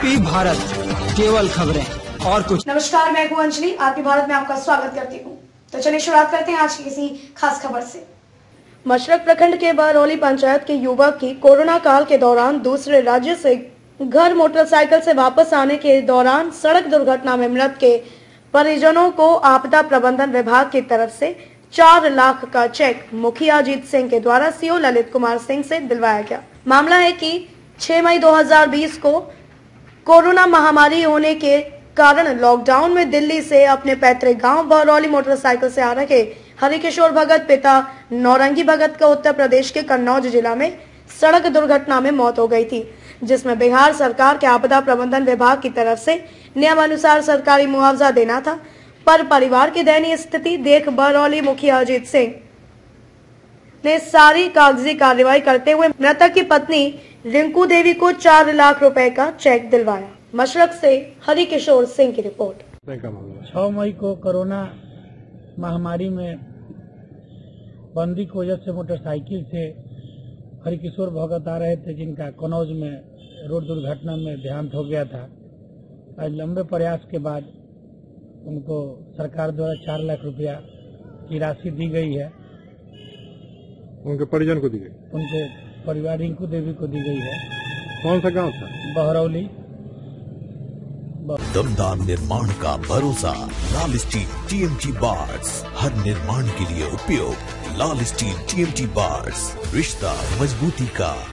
भारत केवल खबरें और कुछ। नमस्कार मैं हूँ अंजलि। आरपी भारत में आपका स्वागत करती हूँ। तो चलिए शुरुआत करते हैं आज की किसी खास खबर से। मशरक प्रखंड के बरौली पंचायत के युवक की कोरोना काल के दौरान दूसरे राज्य से घर मोटरसाइकिल से वापस आने के दौरान सड़क दुर्घटना में मृत के परिजनों को आपदा प्रबंधन विभाग की तरफ़ से चार लाख का चेक मुखिया अजीत सिंह के द्वारा सीओ ललित कुमार सिंह से दिलवाया गया। मामला है कि 6 मई 2020 को कोरोना महामारी होने के कारण लॉकडाउन में दिल्ली से अपने पैतृक गाँव बहरौली मोटरसाइकिल से आ रहे हरिकिशोर भगत पिता नौरंगी भगत का उत्तर प्रदेश के कन्नौज जिला में सड़क दुर्घटना में मौत हो गई थी, जिसमें बिहार सरकार के आपदा प्रबंधन विभाग की तरफ़ से नियम अनुसार सरकारी मुआवजा देना था। पर परिवार की दयनीय स्थिति, देख बरौली मुखिया अजीत सिंह ने सारी कागज़ी कार्रवाई करते हुए मृतक की पत्नी रिंकू देवी को चार लाख रुपए का चेक दिलवाया। मशरक से हरि किशोर सिंह की रिपोर्ट। छह मई को कोरोना महामारी में बंदी की वजह से मोटरसाइकिल से हरिकिशोर भगत आ रहे थे, जिनका कनौज में रोड दुर्घटना में देहांत हो गया था। आज लंबे प्रयास के बाद उनको सरकार द्वारा चार लाख रुपया की राशि दी गई है। उनके परिजन को दी गई। उनके परिवार रिंकू देवी को दी गई है। कौन सा गाँव था? बहरौली। दमदार निर्माण का भरोसा लाल स्टील टीएमटी बार्स। हर निर्माण के लिए उपयोग लाल स्टील टीएमटी बार्स। रिश्ता मजबूती का।